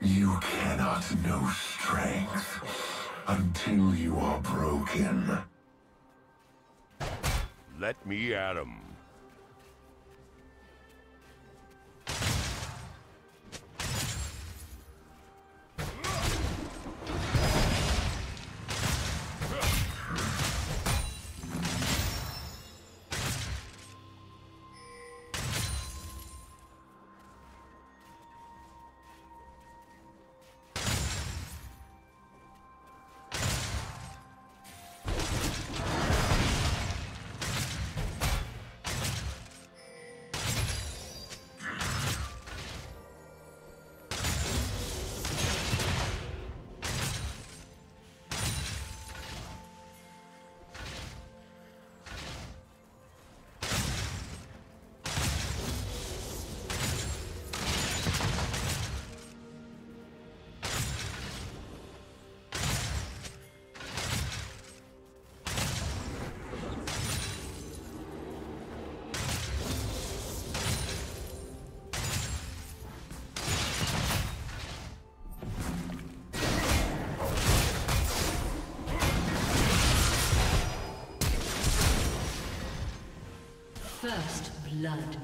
You cannot know strength until you are broken. Let me at him. Blood.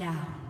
Down.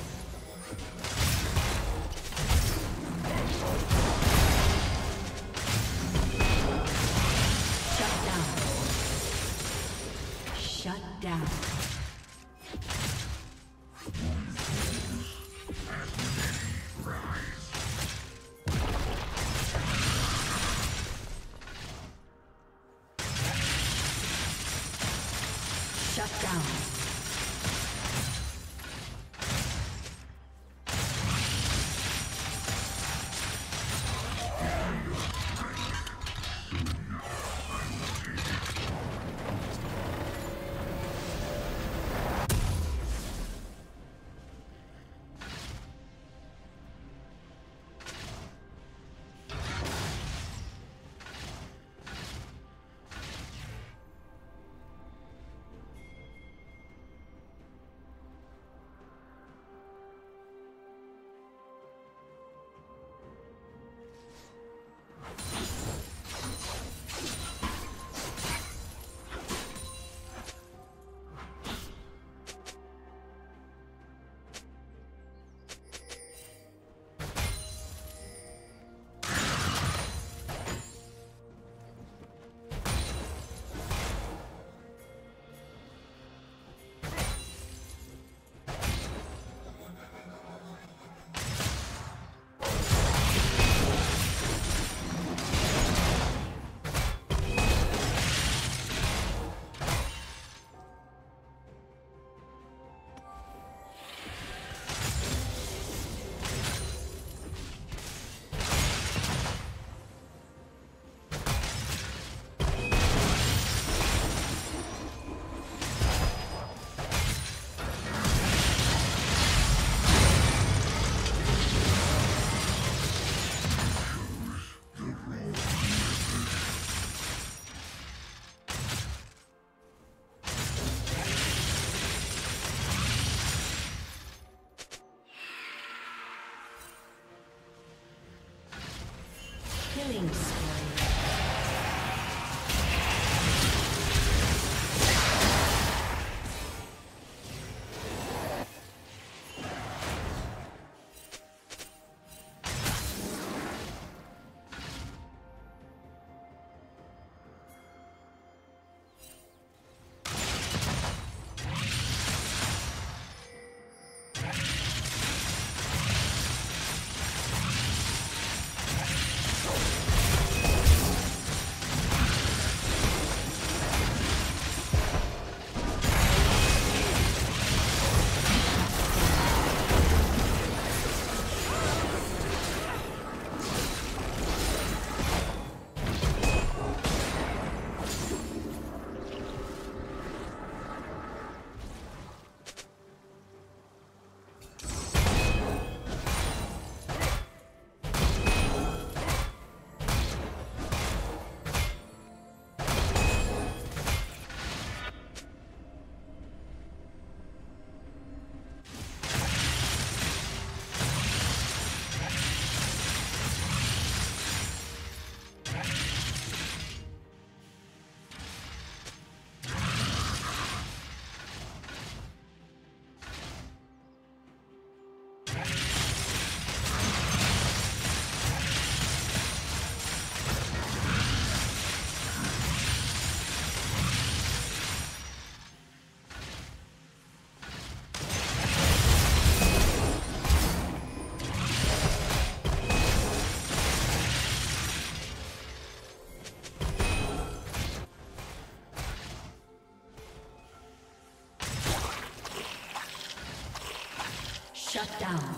Shut down.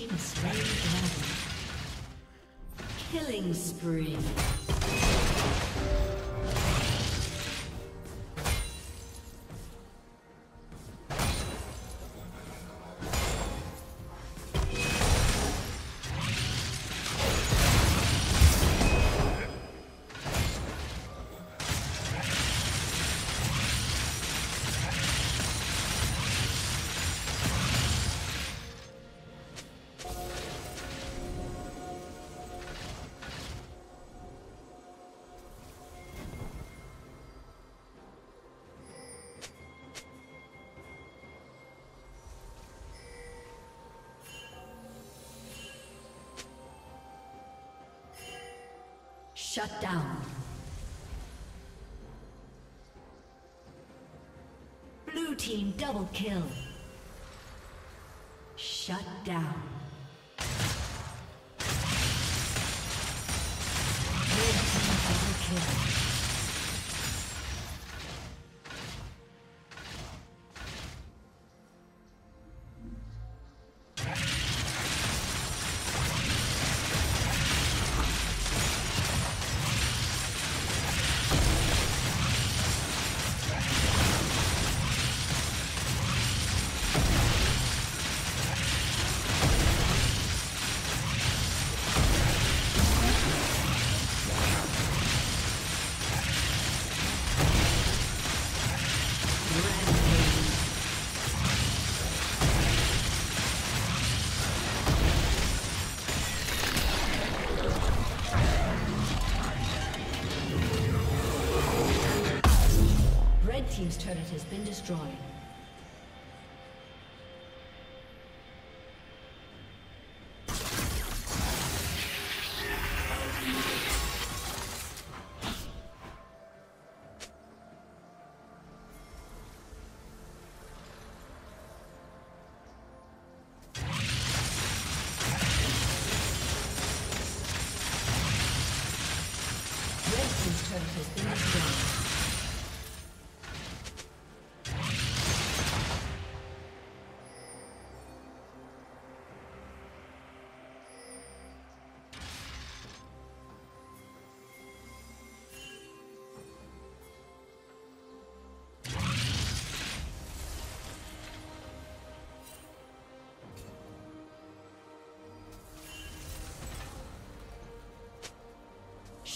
Team dragon. Killing spree. Shut down. Blue team double kill. Shut down. Destroyed.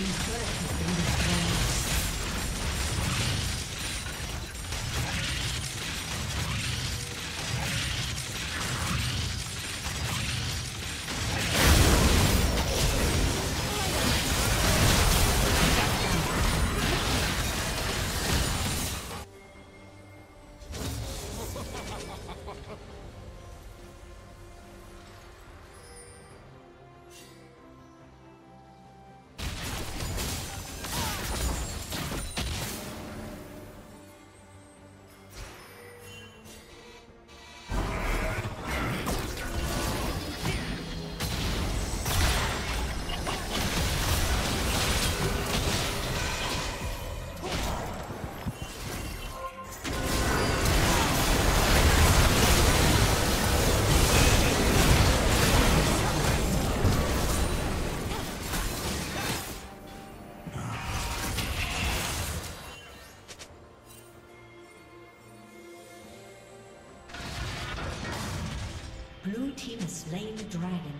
team's turret slain the dragon.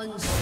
Unstoppable.